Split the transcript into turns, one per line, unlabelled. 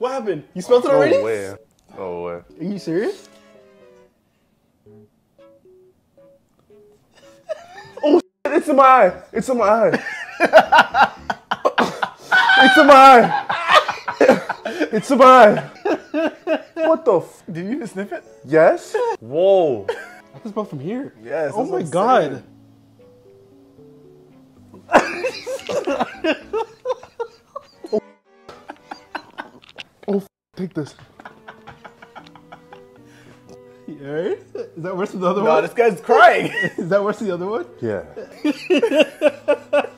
What happened? You smelled it already?
No way. No way.
Are you serious?
Oh, it's in my eye. It's in my eye. it's in my eye. It's in my eye. What the f?
Did you even sniff it?
Yes? Whoa.
I can smell from here.
Yes.
Oh my god.
Oh, f- take this.
You alright? Is that worse than the other
No,
one?
this guy's crying.
Is that worse than the other one?
Yeah.